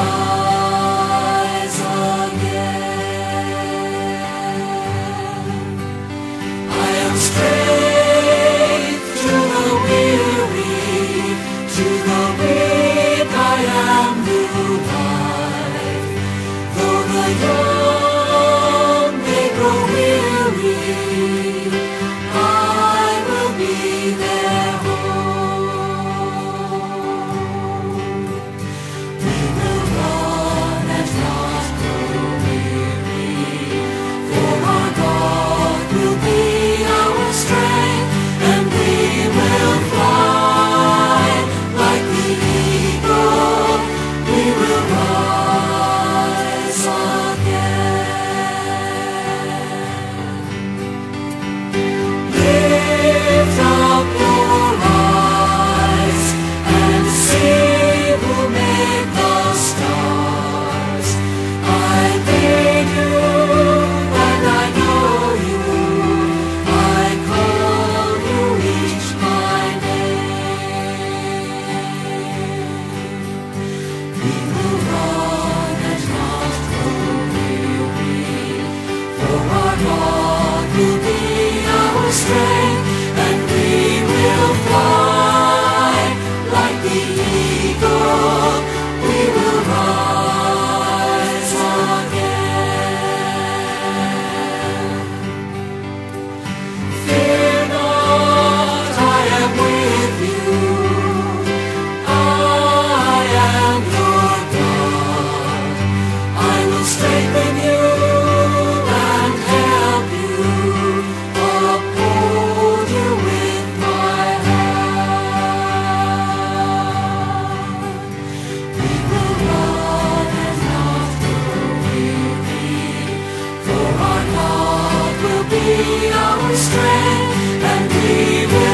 Lord. Strength, be our strength, and we will.